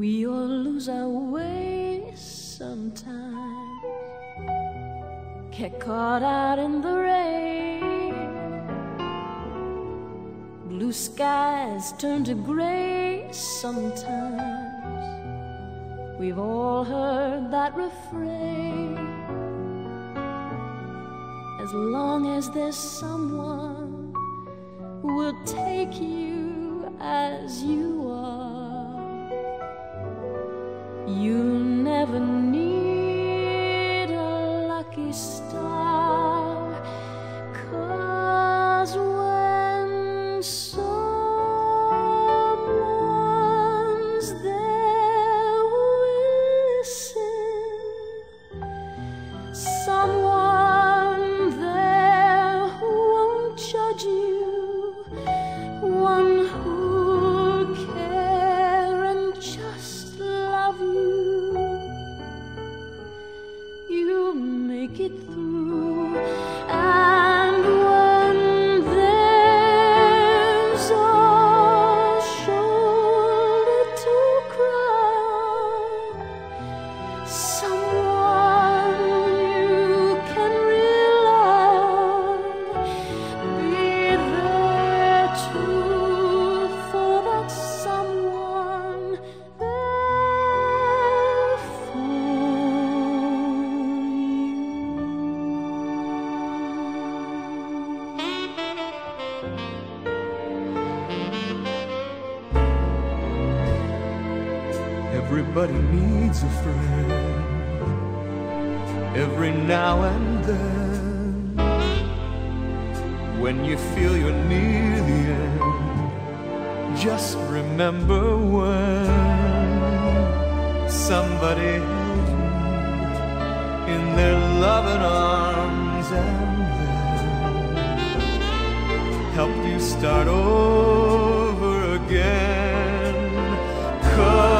We all lose our way sometimes. Get caught out in the rain. Blue skies turn to gray sometimes. We've all heard that refrain. As long as there's someone who will take you as you are, you'll never need make it through, Everybody needs a friend every now and then. When you feel you're near the end, just remember when somebody held you in their loving arms and then helped you start over again. Cause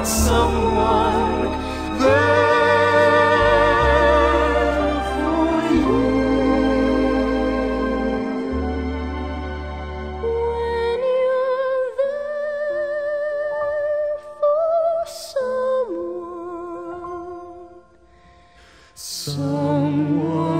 got someone there for you. When you're there for someone, someone.